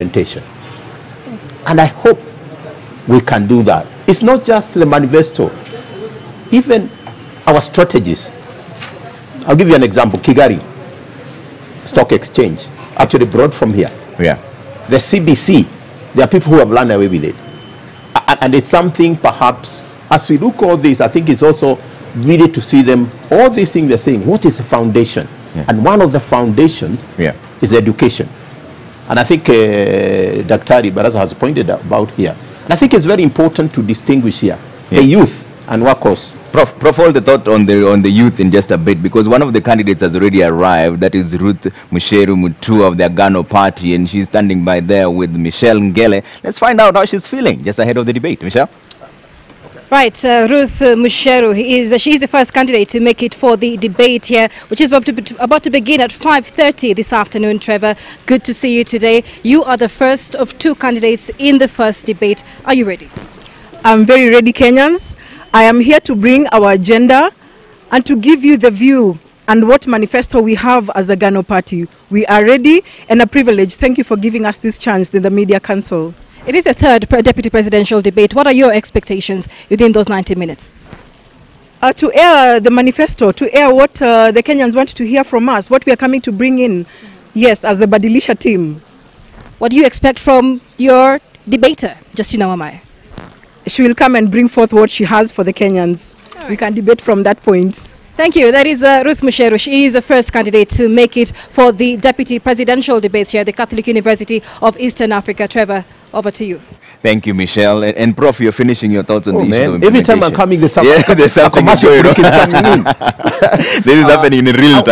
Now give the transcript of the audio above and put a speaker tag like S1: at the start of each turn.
S1: And I hope we can do that. It's not just the manifesto, even our strategies. I'll give you an example Kigali Stock Exchange, actually brought from here.
S2: Yeah.
S1: The CBC, there are people who have run away with it. And it's something perhaps, as we look all this, I think it's also really to see them, all these things they're saying, what is the foundation? And one of the foundation
S2: Yeah.
S1: is education. And I think uh, Dr. Baraza has pointed about here. And I think it's very important to distinguish here
S2: Yeah.
S1: the youth and workers.
S2: Prof, Prof, hold the thought on the on the youth in just a bit because one of the candidates has already arrived. That is Ruth Musheru Mutua of the Agano Party, and she's standing by there with Michelle Ngele. Let's find out how she's feeling just ahead of the debate. Michelle.
S3: Right, uh, Ruth uh, Musheru is uh, she's the first candidate to make it for the debate here, which is about to, about to begin at 5:30 this afternoon. Trevor, good to see you today. You are the first of two candidates in the first debate. Are you ready?
S4: I'm very ready, Kenyans. I am here to bring our agenda and to give you the view and what manifesto we have as Agano party. We are ready and a privilege. Thank you for giving us this chance in the Media Council.
S3: It is a third pre- deputy presidential debate. What are your expectations within those 90 minutes?
S4: Uh, to air the manifesto, to air what uh, the Kenyans want to hear from us, what we are coming to bring in, yes, as the Badilisha team.
S3: What do you expect from your debater, Justina Wamae?
S4: She will come and bring forth what she has for the Kenyans. We can debate from that point.
S3: Thank you. That is uh, Ruth Musheru. She is the first candidate to make it for the deputy presidential debates here at the Catholic University of Eastern Africa. Trevor, over to you.
S2: Thank you, Michelle. And, and Prof, you're finishing your thoughts on
S1: Oh,
S2: the issue
S1: man.
S2: of
S1: Every time I'm coming, there's some
S2: yeah, there's
S1: a
S2: something
S1: commercial
S2: going
S1: break is coming in.
S2: this is happening in real time.